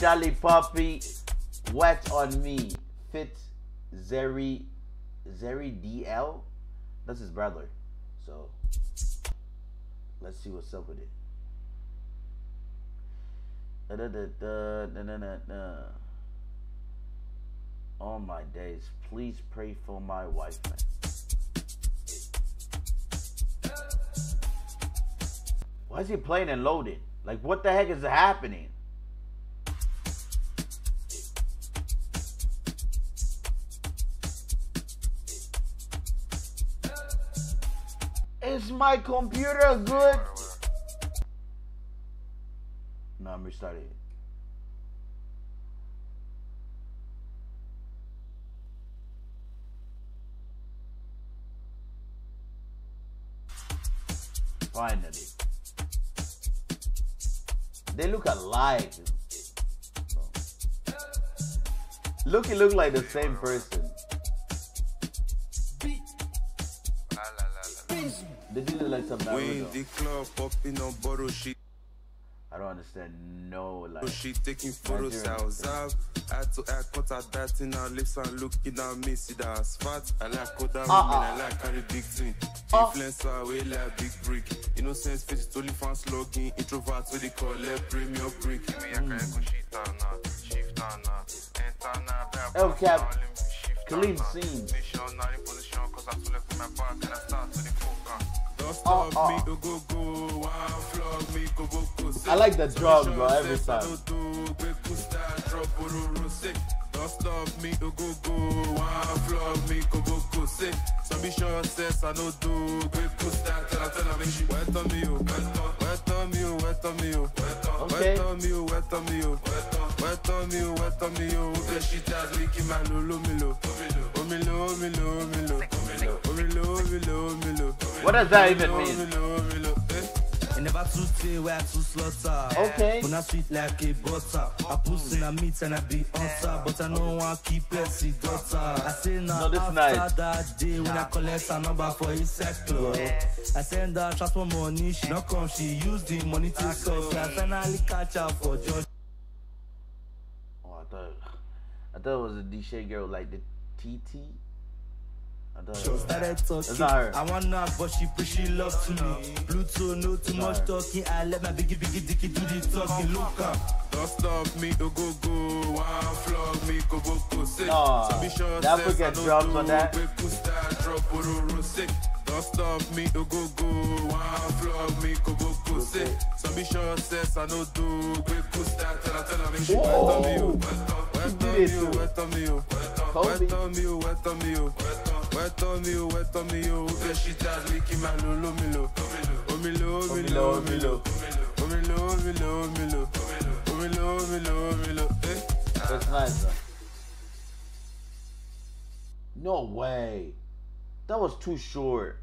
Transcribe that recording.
Shallipopi, Wet on Me, Fit Zerry, Zeri DL. That's his brother. So let's see what's up with it. Da, da, da. Oh my days. Please pray for my wife, man. Why is he playing and loading? Like, what the heck is happening? Is my computer good? No, I'm restarting it. Finally. They look alike. Look, it look like the same person. They do look like some We in the club, popping on bottle shit. I don't understand no like. She taking photos Nigerian. outside. Eye to eye contact that in her lips and looking at me. See that's fat. I like cold down Uh-uh. women. I like carry big thing. Uh. Influencer we like big brick. Innocent face is only fans logging. Introvert we they call it premium brick. El Cap, clean scene. I like the drum, bro, every time. Stop me, go go go. One flog me, go go go. Say, some be sure says I no do. Quick go start, tell her, tell make she wet on me, oh. Wet on me, oh, wet on me, oh. Okay. Wet on me, oh, wet on me, oh. Wet on me, oh, wet on me, oh. Okay, she just licking my lolo, milo. Omilo, omilo, omilo. Omilo, omilo, omilo. What does that even mean? Omilo, omilo. I never too stay where I too slaughter. Okay. When I sweet like a butter. I put in a meat and I be on top. But I know I keep Pepsi daughter. I say now No, this after nice. that day when I collect a number for his sector. I send her transfer money, she not come, she use the money to suck. I finally catch her for Josh. Oh, I thought, I thought it was a D girl like the TT. I thought. It was, Started talking. That's not her. I want her, but she push she love to me. Bluetooth, no too much talking. I let my biggie biggie dicky do the talking. Look up. Don't stop me, go go go. One flog me, go go go. Say, Aw, some be sure the African says I no drums do. on that. Quick go start, drop, ororo, say. Don't stop me, go go go. One flog me, go go go. Say, some be sure says I no do. Quick go start, tell her, tell her, make she wet on me, oh. Wet on did me, oh, too. wet on me, oh. Kobe. Wet on me, oh, wet on me, oh. Wet on me, wet on me. Okay, she milo. That's nice, bro. No way. That was too short.